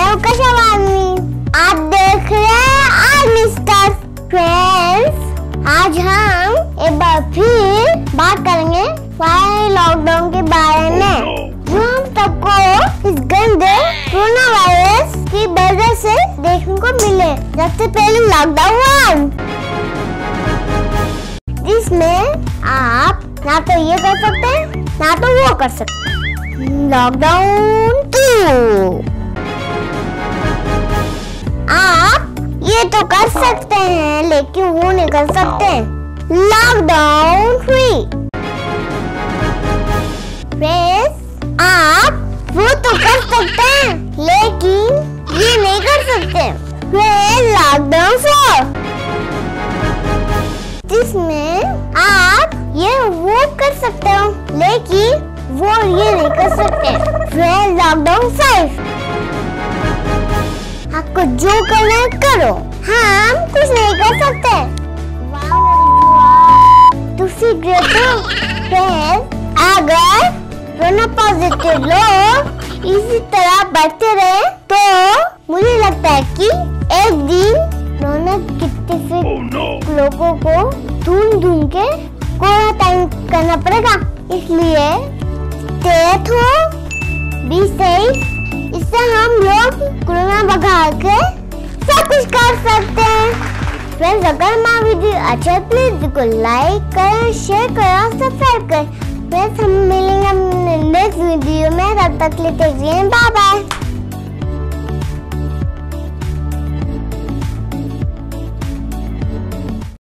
कशम आदमी आप देख रहे हैं आर्मी फ्रेंड्स। आज हम एक बार फिर बात करेंगे लॉकडाउन के बारे में oh, जो हम सबको इस गंदे कोरोना वायरस की वजह से देखने को मिले। सबसे पहले लॉकडाउन वन जिसमें आप ना तो ये कर सकते ना तो वो कर सकते। लॉकडाउन टू ये तो कर सकते हैं, लेकिन वो नहीं कर सकते। लॉकडाउन थ्री आप वो तो कर सकते हैं, लेकिन ये नहीं कर सकते। लॉकडाउन फोर जिसमें आप ये वो कर सकते हो, लेकिन वो ये नहीं कर सकते। लॉकडाउन फाइव आपको जो करना है, करो। हम कुछ नहीं कर सकते। दूसरी अगर कोरोना पॉजिटिव लोग इसी तरह बढ़ते रहे तो मुझे लगता है कि एक दिन कोरोना कितने फिर oh, no. लोगों को ढूंढ ढूंढ के क्वारंटाइन करना पड़ेगा। इसलिए हो बी इससे हम लोग कोरोना भगा के कुछ कर सकते हैं। फ्रेंड्स अगर हमारा वीडियो अच्छा है प्लीज़ को लाइक करें शेयर करें और सब्सक्राइब करें। फ्रेंड्स हम मिलेंगे नेक्स्ट वीडियो में। तब तक लिए बाय बाय